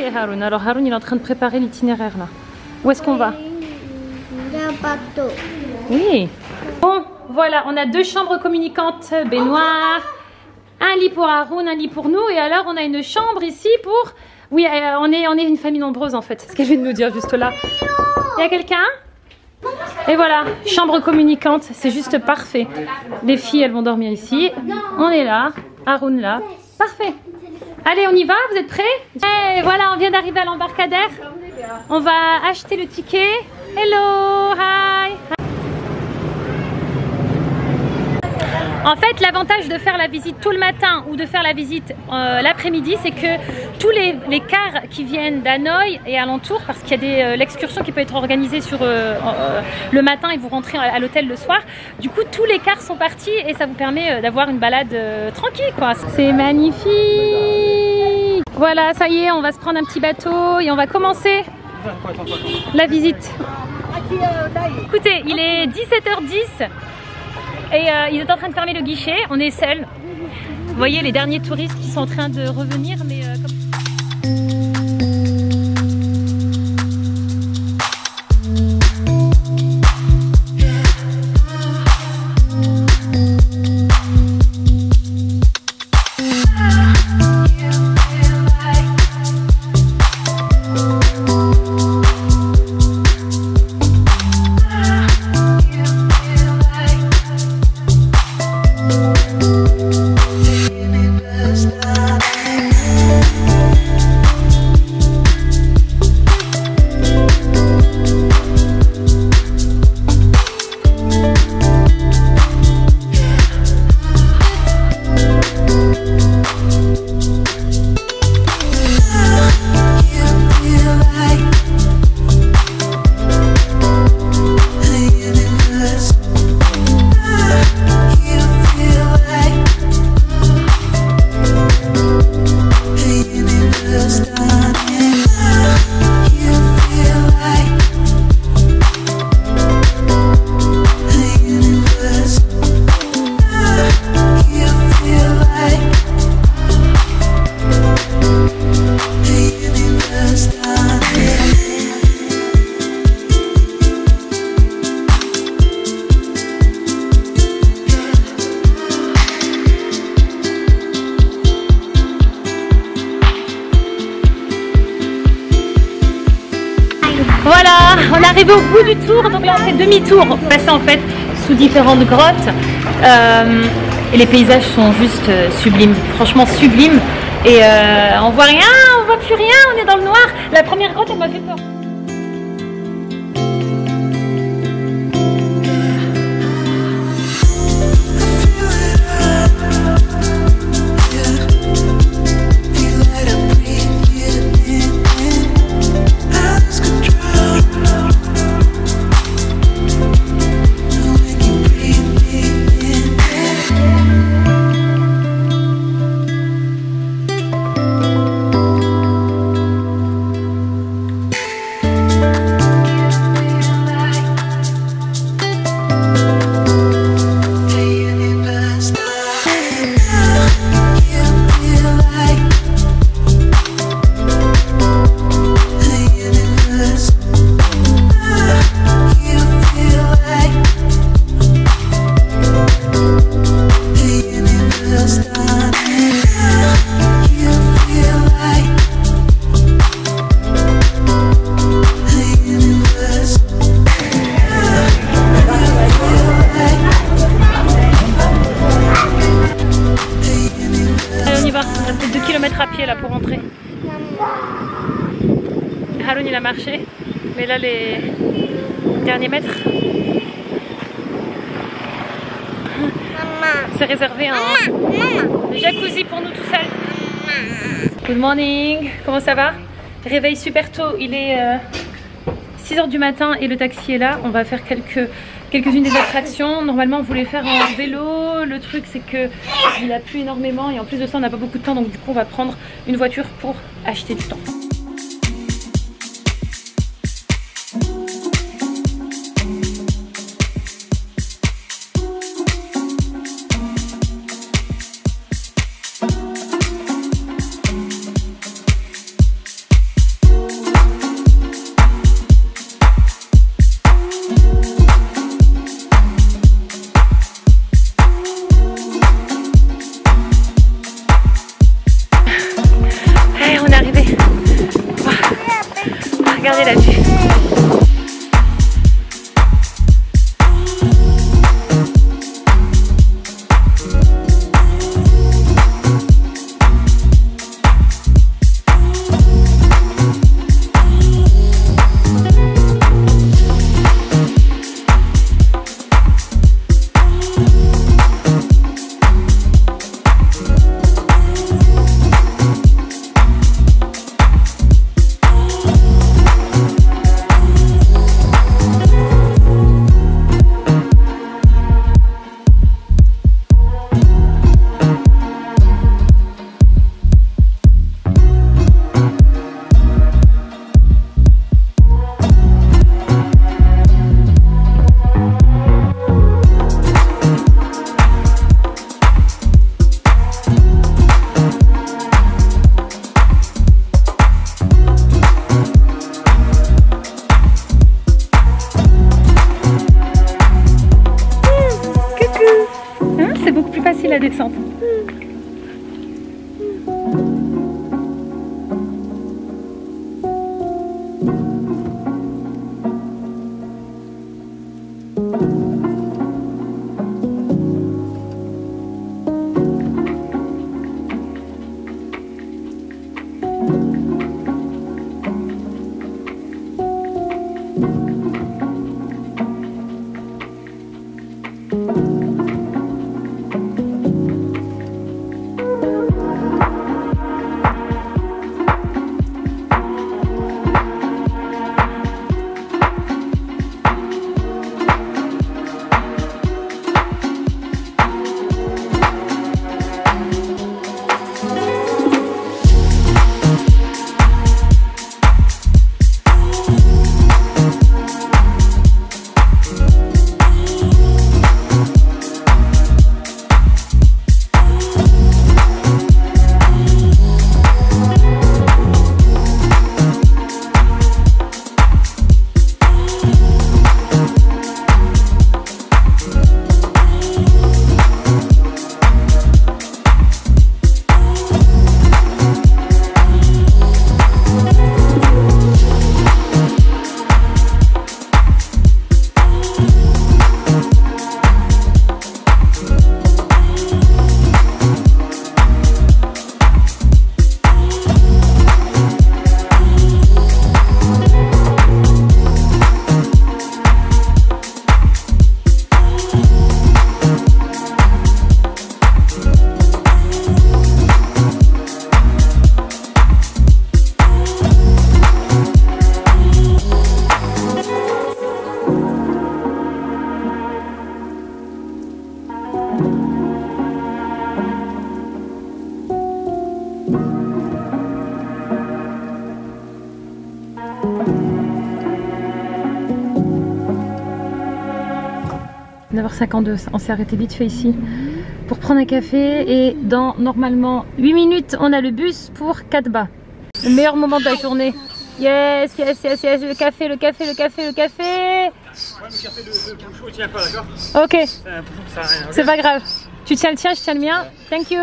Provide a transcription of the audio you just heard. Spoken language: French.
Ok Haroun, alors Haroun il est en train de préparer l'itinéraire là. Où est-ce qu'on va Le bateau. Oui. Bon, voilà, on a deux chambres communicantes, baignoire, un lit pour Haroun, un lit pour nous, et alors on a une chambre ici pour... Oui, euh, on, est, on est une famille nombreuse en fait, c'est ce qu'elle vient de nous dire juste là. Il y a quelqu'un? Et voilà, chambre communicante, c'est juste parfait. Les filles, elles vont dormir ici. On est là, Haroun là. Parfait. Allez, on y va Vous êtes prêts Et voilà, on vient d'arriver à l'embarcadère. On va acheter le ticket. Hello, hi. En fait, l'avantage de faire la visite tout le matin ou de faire la visite euh, l'après-midi, c'est que tous les, cars qui viennent d'Hanoï et alentour, parce qu'il y a euh, l'excursion qui peut être organisée euh, le matin et vous rentrez à, l'hôtel le soir. Du coup, tous les cars sont partis et ça vous permet d'avoir une balade tranquille, quoi. C'est magnifique. Voilà, ça y est, on va se prendre un petit bateau et on va commencer la visite. Écoutez, il est 17h10 et euh, il est en train de fermer le guichet. On est seuls. Vous voyez les derniers touristes qui sont en train de revenir, mais euh, comme- Voilà, on est arrivé au bout du tour, donc là on fait demi-tour. On passe en fait sous différentes grottes euh, et les paysages sont juste euh, sublimes, franchement sublimes. Et euh, on voit rien, on voit plus rien, on est dans le noir. La première grotte elle m'a fait peur. Il a marché, mais là les derniers mètres, c'est réservé un Maman. jacuzzi pour nous tout seuls. Good morning, comment ça va? Réveil super tôt, il est 6h du matin et le taxi est là. On va faire quelques quelques-unes des attractions. Normalement, on voulait faire en vélo. Le truc, c'est que il a plu énormément et en plus de ça, on n'a pas beaucoup de temps. Donc, du coup, on va prendre une voiture pour acheter du temps. c'est beaucoup plus facile à descente. 9h52, on s'est arrêté vite fait ici pour prendre un café et dans normalement 8 minutes on a le bus pour Katba. Le meilleur moment de la journée. Yes, yes, yes, yes, le café, le café, le café, le café. Le café de, de bouchon, tient pas, d'accord Ok, C'est pas grave. Tu tiens le tien, je tiens le mien. Thank you.